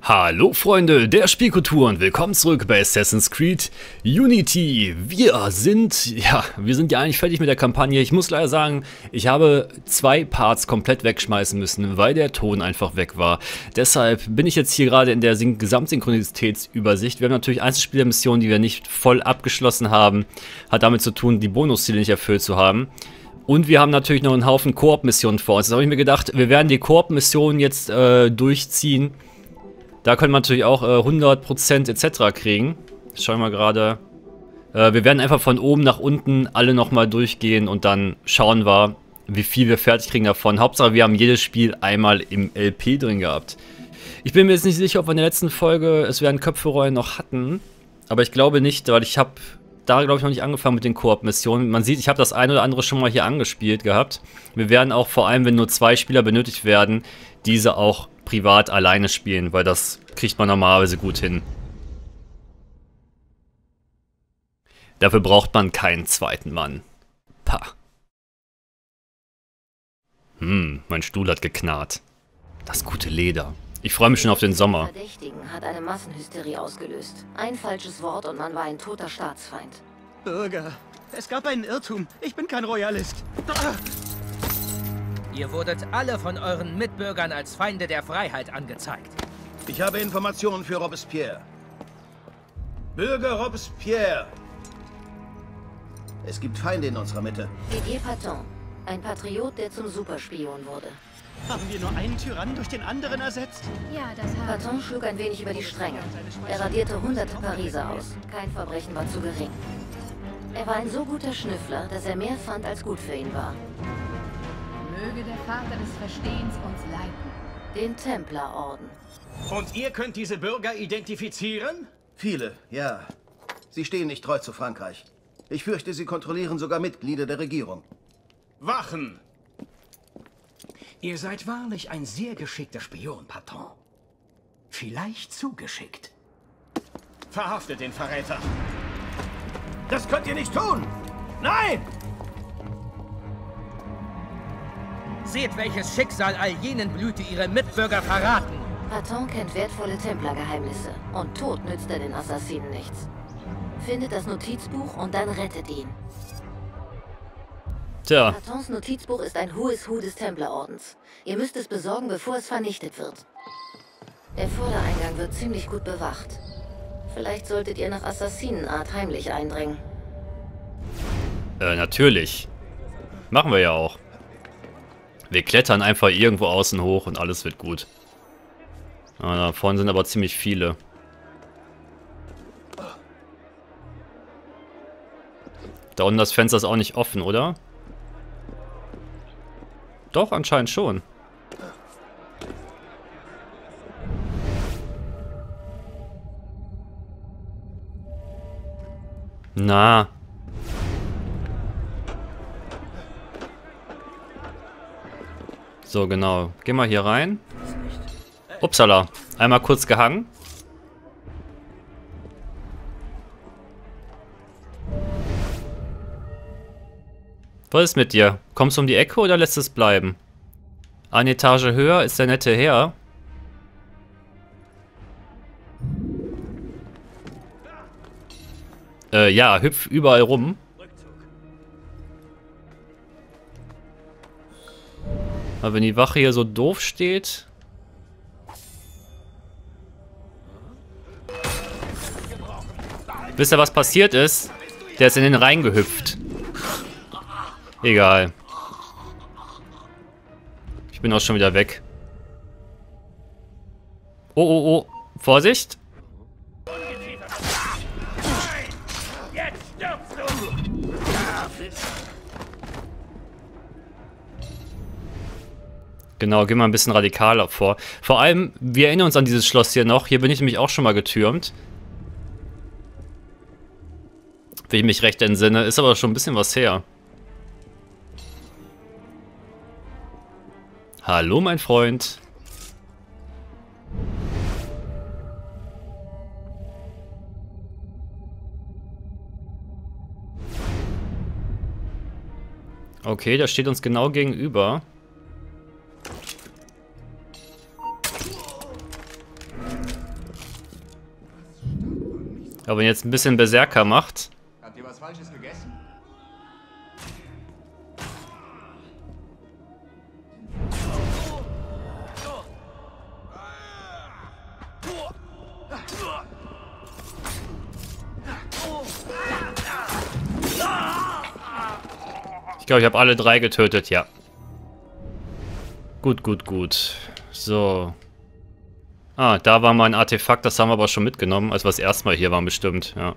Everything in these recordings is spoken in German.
Hallo Freunde der Spielkultur und willkommen zurück bei Assassin's Creed Unity. Wir sind, ja, wir sind ja eigentlich fertig mit der Kampagne. Ich muss leider sagen, ich habe zwei Parts komplett wegschmeißen müssen, weil der Ton einfach weg war. Deshalb bin ich jetzt hier gerade in der Syn Gesamtsynchronizitätsübersicht. Wir haben natürlich Einzelspielermissionen, die wir nicht voll abgeschlossen haben. Hat damit zu tun, die Bonusziele nicht erfüllt zu haben. Und wir haben natürlich noch einen Haufen Koop-Missionen vor uns. Jetzt habe ich mir gedacht, wir werden die Koop-Missionen jetzt äh, durchziehen da können wir natürlich auch äh, 100% etc. kriegen. Schauen wir gerade. Äh, wir werden einfach von oben nach unten alle nochmal durchgehen und dann schauen wir, wie viel wir fertig kriegen davon. Hauptsache, wir haben jedes Spiel einmal im LP drin gehabt. Ich bin mir jetzt nicht sicher, ob wir in der letzten Folge es werden Köpfe noch hatten. Aber ich glaube nicht, weil ich habe da, glaube ich, noch nicht angefangen mit den Koop-Missionen. Man sieht, ich habe das ein oder andere schon mal hier angespielt gehabt. Wir werden auch vor allem, wenn nur zwei Spieler benötigt werden, diese auch privat alleine spielen, weil das kriegt man normalerweise gut hin. Dafür braucht man keinen zweiten Mann. Pah. Hm, mein Stuhl hat geknarrt. Das gute Leder. Ich freue mich schon auf den Sommer. Der Verdächtigen hat eine Massenhysterie ausgelöst. Ein falsches Wort und man war ein toter Staatsfeind. Bürger, es gab einen Irrtum. Ich bin kein Royalist. Ah! Ihr wurdet alle von euren Mitbürgern als Feinde der Freiheit angezeigt. Ich habe Informationen für Robespierre. Bürger Robespierre. Es gibt Feinde in unserer Mitte. Didier Paton, ein Patriot, der zum Superspion wurde. Haben wir nur einen Tyrannen durch den anderen ersetzt? Ja, das haben Paton schlug ein wenig über die Stränge. Er radierte hunderte Pariser aus. Kein Verbrechen war zu gering. Er war ein so guter Schnüffler, dass er mehr fand, als gut für ihn war. Möge der Vater des Verstehens uns leiten. Den Templerorden. Und ihr könnt diese Bürger identifizieren? Viele, ja. Sie stehen nicht treu zu Frankreich. Ich fürchte, sie kontrollieren sogar Mitglieder der Regierung. Wachen! Ihr seid wahrlich ein sehr geschickter Spion, Patron. Vielleicht zu geschickt. Verhaftet den Verräter. Das könnt ihr nicht tun! Nein! Seht, welches Schicksal all jenen blüht, die ihre Mitbürger verraten. Paton kennt wertvolle Templergeheimnisse. Und Tod nützt er den Assassinen nichts. Findet das Notizbuch und dann rettet ihn. Tja, Patons Notizbuch ist ein is Who des Templerordens. Ihr müsst es besorgen, bevor es vernichtet wird. Der Vordereingang wird ziemlich gut bewacht. Vielleicht solltet ihr nach Assassinenart heimlich eindringen. äh, natürlich. Machen wir ja auch. Wir klettern einfach irgendwo außen hoch und alles wird gut. Ah, da vorne sind aber ziemlich viele. Da unten das Fenster ist auch nicht offen, oder? Doch, anscheinend schon. Na. So, genau. Geh mal hier rein. Upsala. Einmal kurz gehangen. Was ist mit dir? Kommst du um die Ecke oder lässt es bleiben? Eine Etage höher ist der nette Herr. Äh, ja, hüpf überall rum. Aber wenn die Wache hier so doof steht... Wisst ihr, was passiert ist? Der ist in den Rhein gehüpft. Egal. Ich bin auch schon wieder weg. Oh, oh, oh. Vorsicht. Genau, gehen wir ein bisschen radikaler vor. Vor allem, wir erinnern uns an dieses Schloss hier noch. Hier bin ich nämlich auch schon mal getürmt. Wenn ich mich recht entsinne. Ist aber schon ein bisschen was her. Hallo, mein Freund. Okay, der steht uns genau gegenüber. Aber wenn jetzt ein bisschen Berserker macht. Habt ihr was Falsches gegessen? Ich glaube, ich habe alle drei getötet, ja. Gut, gut, gut. So. Ah, da war mal ein Artefakt, das haben wir aber schon mitgenommen, als wir das erste Mal hier waren bestimmt, ja.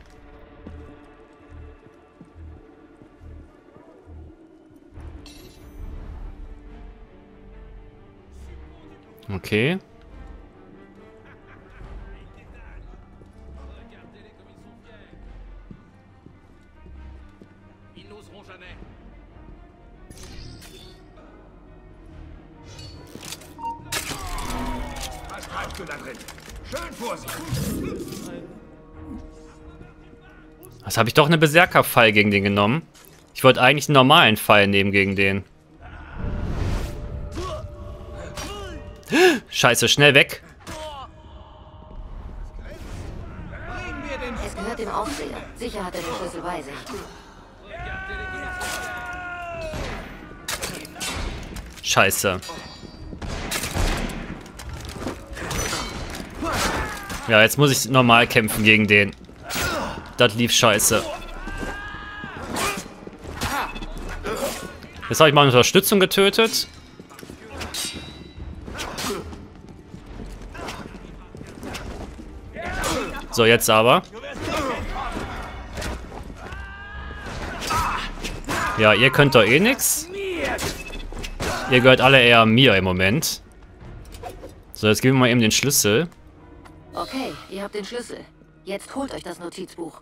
Okay. Was treibst du da drin? Schön vorsichtig. Was habe ich doch eine Berserker-Pfeil gegen den genommen? Ich wollte eigentlich einen normalen Pfeil nehmen gegen den. Scheiße, schnell weg. Es gehört dem Aufseher. Sicher hat er den Schlüssel bei sich. Scheiße. Ja, jetzt muss ich normal kämpfen gegen den. Das lief scheiße. Jetzt habe ich mal Unterstützung getötet. So, jetzt aber. Ja, ihr könnt doch eh nix. Ihr gehört alle eher mir im Moment. So, jetzt geben wir mal eben den Schlüssel. Okay, ihr habt den Schlüssel. Jetzt holt euch das Notizbuch.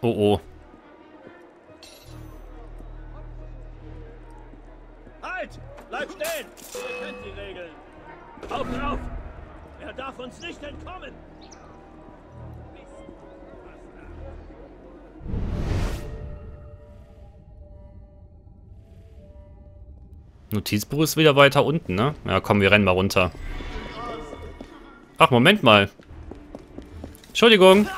Oh oh. Notizbuch ist wieder weiter unten, ne? Ja, komm, wir rennen mal runter. Ach, Moment mal. Entschuldigung.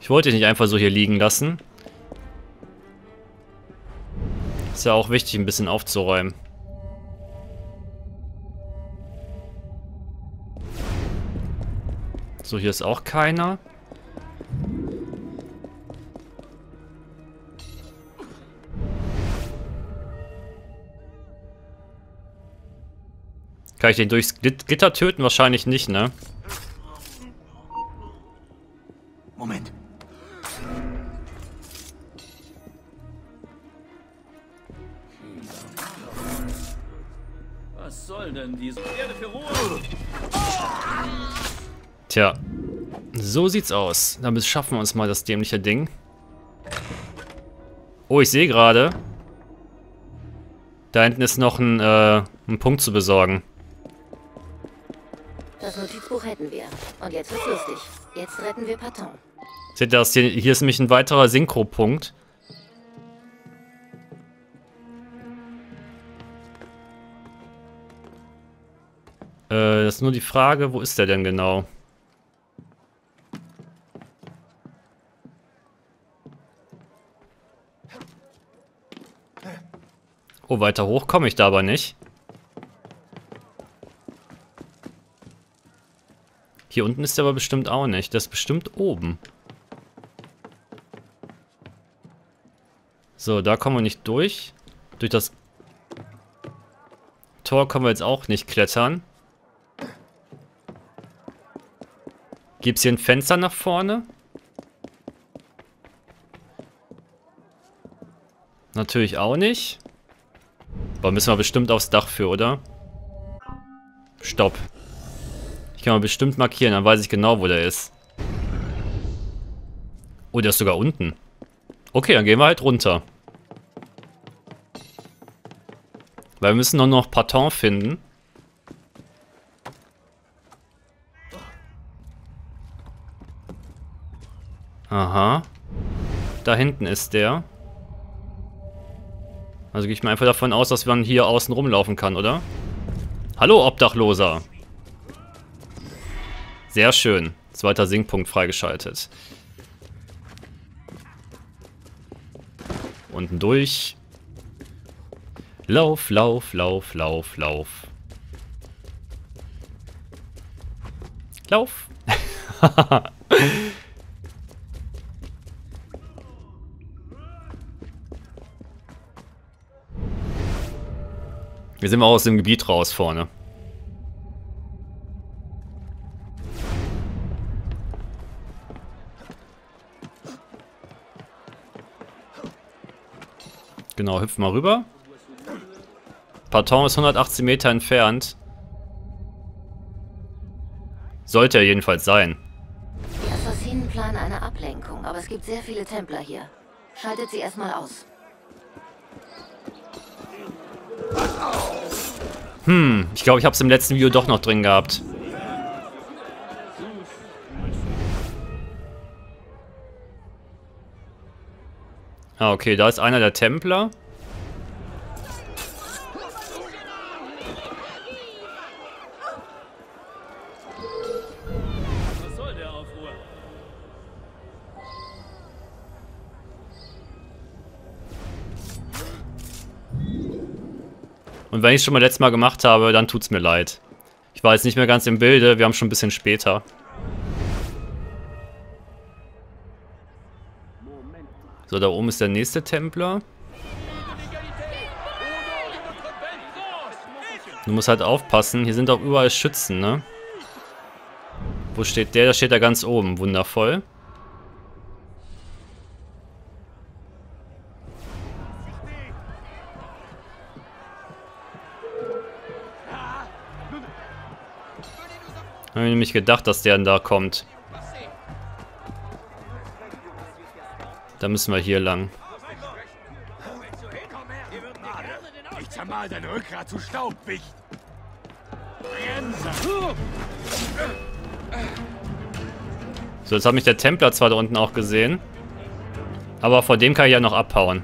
Ich wollte dich nicht einfach so hier liegen lassen. Ist ja auch wichtig, ein bisschen aufzuräumen. So, hier ist auch keiner. Kann ich den durchs Gitter töten? Wahrscheinlich nicht, ne? Moment. Was soll denn diese Erde für Ruhe? Tja. So sieht's aus. Damit schaffen wir uns mal das dämliche Ding. Oh, ich sehe gerade. Da hinten ist noch ein, äh, ein Punkt zu besorgen. Das Notizbuch hätten wir. Und jetzt wird's lustig. Jetzt retten wir Patton. Seht ihr das? Hier, hier ist nämlich ein weiterer Synchro-Punkt. Äh, das ist nur die Frage, wo ist der denn genau? Oh, weiter hoch komme ich da aber nicht. Hier unten ist der aber bestimmt auch nicht. Das ist bestimmt oben. So, da kommen wir nicht durch. Durch das Tor können wir jetzt auch nicht klettern. Gibt es hier ein Fenster nach vorne? Natürlich auch nicht. Aber müssen wir bestimmt aufs Dach für, oder? Stopp. Ich kann mal bestimmt markieren, dann weiß ich genau, wo der ist. Oh, der ist sogar unten. Okay, dann gehen wir halt runter. Weil wir müssen nur noch Paton finden. Aha. Da hinten ist der. Also gehe ich mal einfach davon aus, dass man hier außen rumlaufen kann, oder? Hallo, Obdachloser. Sehr schön. Zweiter Sinkpunkt freigeschaltet. Unten durch. Lauf, lauf, lauf, lauf, lauf. Lauf. Wir sind mal aus dem Gebiet raus vorne. Genau, hüpf mal rüber. Parton ist 118 Meter entfernt. Sollte er jedenfalls sein. Die Assassinen planen eine Ablenkung, aber es gibt sehr viele Templer hier. Schaltet sie erstmal aus. Hm, ich glaube, ich habe es im letzten Video doch noch drin gehabt. Ah, okay, da ist einer der Templer. Und wenn ich es schon mal letztes Mal gemacht habe, dann tut's mir leid. Ich war jetzt nicht mehr ganz im Bilde, wir haben schon ein bisschen später. So, da oben ist der nächste Templer. Du musst halt aufpassen, hier sind auch überall Schützen, ne? Wo steht der? Da steht er ganz oben, wundervoll. Habe ich nämlich gedacht, dass der da kommt. Da müssen wir hier lang. Ich zermal dein Rückgrat zu Staub, Wicht. So, jetzt hat mich der Templer zwar da unten auch gesehen. Aber vor dem kann ich ja noch abhauen.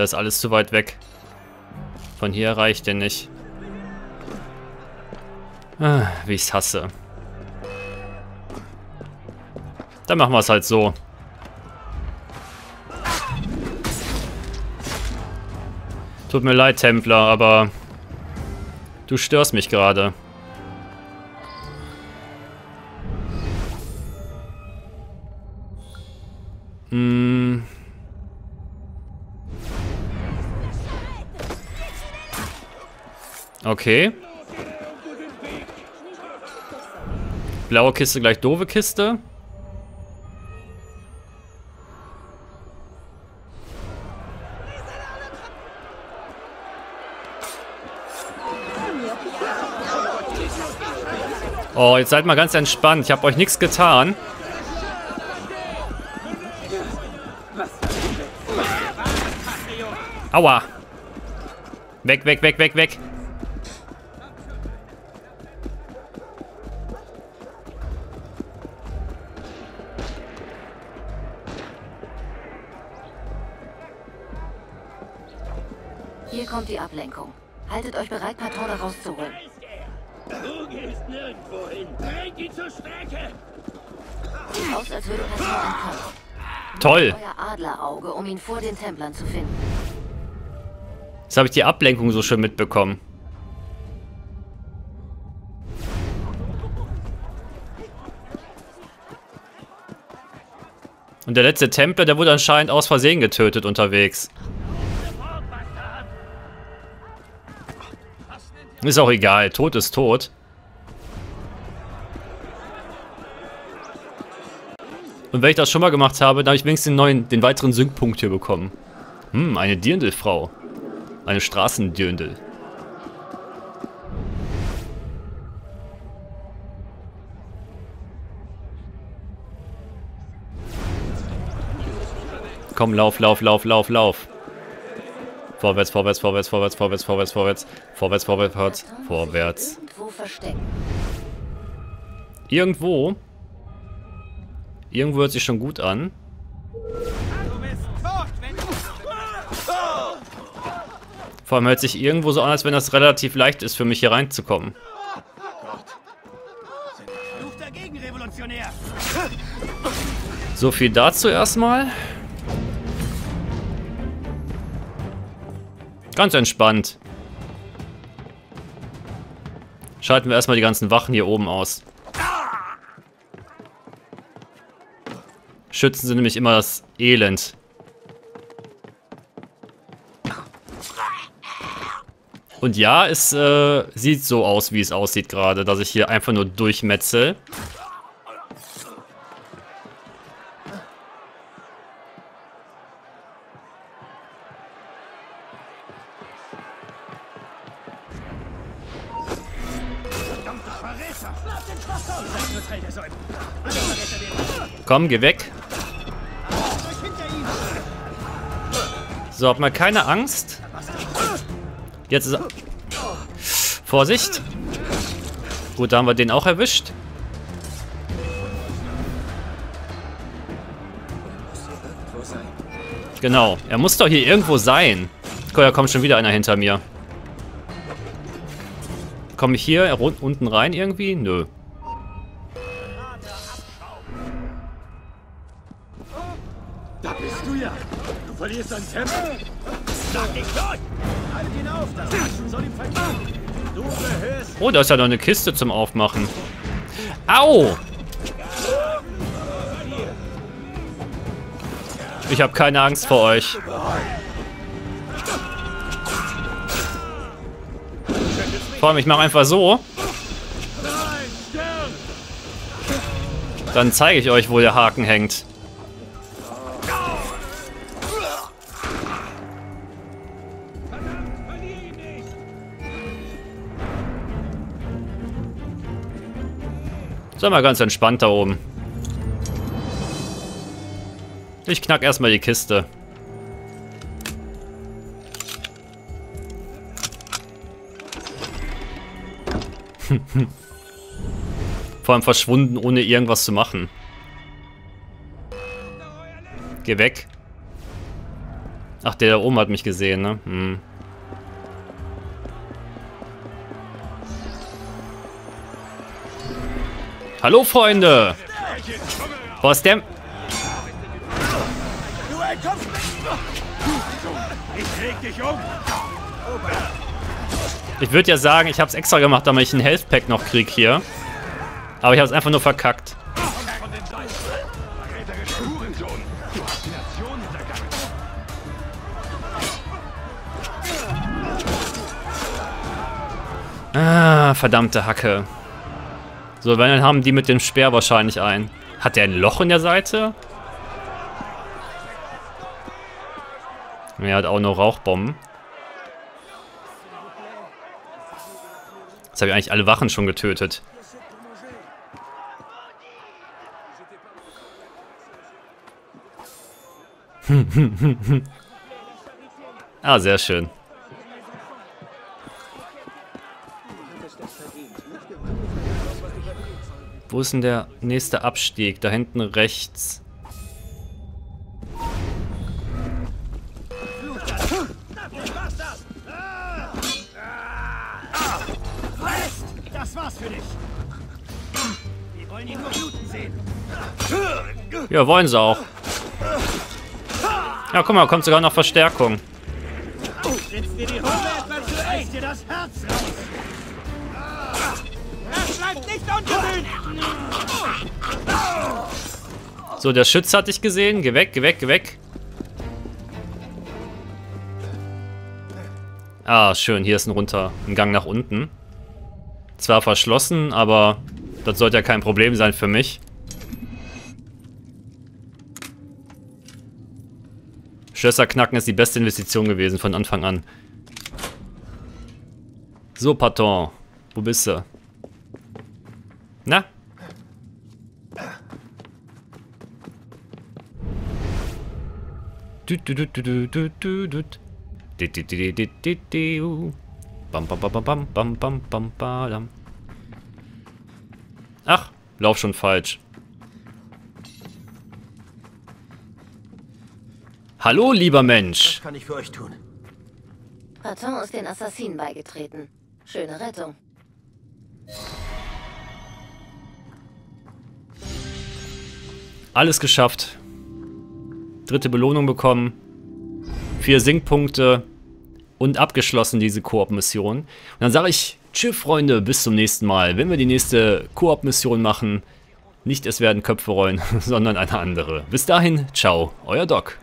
Das ist alles zu weit weg. Von hier reicht der nicht. Ah, wie ich's hasse. Dann machen wir es halt so. Tut mir leid, Templer, aber du störst mich gerade. Okay. Blaue Kiste gleich doofe Kiste. Oh, jetzt seid mal ganz entspannt. Ich habe euch nichts getan. Aua. Weg, weg, weg, weg, weg. Haltet euch bereit, Patron da rauszuholen. Du gehst nirgendwo hin. Bring die zur Strecke! Sieht aus, als würde Patron entkommen. Toll. Euer Adlerauge, um ihn vor den Templern zu finden. Jetzt habe ich die Ablenkung so schön mitbekommen. Und der letzte Templer, der wurde anscheinend aus Versehen getötet unterwegs. Ist auch egal, Tod ist tot. Und wenn ich das schon mal gemacht habe, dann habe ich wenigstens den neuen, den weiteren Synkpunkt hier bekommen. Hm, eine Dirndlfrau. Eine Straßendirndl. Komm, lauf, lauf, lauf, lauf, lauf. Vorwärts, vorwärts, vorwärts, vorwärts, vorwärts, vorwärts, vorwärts. Vorwärts, vorwärts, vorwärts, vorwärts. Irgendwo. Irgendwo. Hört sich schon gut an. Vor allem hört sich irgendwo so an, als wenn das relativ leicht ist für mich hier reinzukommen. So viel dazu erstmal. Ganz entspannt. Schalten wir erstmal die ganzen Wachen hier oben aus. Schützen sind nämlich immer das Elend. Und ja, es äh, sieht so aus, wie es aussieht gerade, dass ich hier einfach nur durchmetzel. Komm, geh weg. So, hab mal keine Angst. Jetzt ist er... Vorsicht. Gut, da haben wir den auch erwischt. Genau, er muss doch hier irgendwo sein. Guck, da kommt schon wieder einer hinter mir. Komme ich hier unten rein irgendwie? Nö. Oh, da ist ja noch eine Kiste zum Aufmachen. Au! Ich habe keine Angst vor euch. Vor allem, ich mache einfach so. Dann zeige ich euch, wo der Haken hängt. Sei mal ganz entspannt da oben. Ich knack erstmal die Kiste. Vor allem verschwunden, ohne irgendwas zu machen. Geh weg. Ach, der da oben hat mich gesehen, ne? Hm. Hallo, Freunde! Du entkommst Ich würde ja sagen, ich habe es extra gemacht, damit ich einen Health Pack noch krieg hier. Aber ich habe es einfach nur verkackt. Ah, verdammte Hacke. So, wenn dann haben die mit dem Speer wahrscheinlich ein. Hat der ein Loch in der Seite? Er hat auch noch Rauchbomben. Jetzt habe ich eigentlich alle Wachen schon getötet. ah, sehr schön. Wo ist denn der nächste Abstieg? Da hinten rechts. Das war's für dich. Wir wollen ihn nur bluten sehen. Ja, wollen sie auch. Ja, guck mal, kommt sogar noch Verstärkung. Sitzt dir die Hunde etwa zu Reiß dir das Herz raus. So, der Schütze hatte ich gesehen. Geh weg, geh weg, geh weg. Ah, schön. Hier ist ein runter, ein Gang nach unten. Zwar verschlossen, aber das sollte ja kein Problem sein für mich. Schlösser knacken ist die beste Investition gewesen von Anfang an. So, Paton. Wo bist du? Na? Bam, bam, bam, bam, bam, bam, bam, bam, Ach, lauf schon falsch. Hallo, lieber Mensch. Was kann ich für euch tun? Patton ist den Assassinen beigetreten. Schöne Rettung. Alles geschafft. Dritte Belohnung bekommen. Vier Sinkpunkte. Und abgeschlossen diese Koop-Mission. Und dann sage ich, tschüss Freunde, bis zum nächsten Mal. Wenn wir die nächste Koop-Mission machen, nicht es werden Köpfe rollen, sondern eine andere. Bis dahin, ciao, euer Doc.